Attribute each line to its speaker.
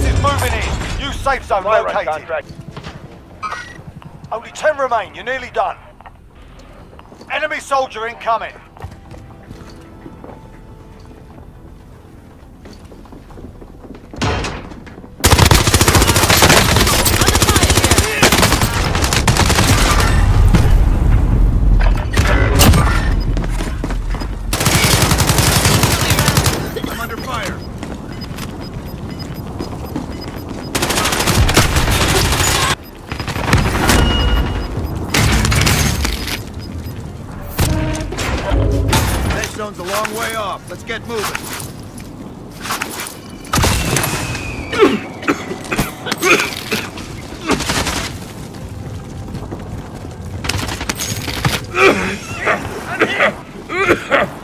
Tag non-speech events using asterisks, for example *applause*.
Speaker 1: Gas is moving in. New safe zone
Speaker 2: Fire
Speaker 1: located. Only 10 remain. You're nearly done. Enemy soldier incoming.
Speaker 3: zone's a long way off. Let's get moving. *coughs*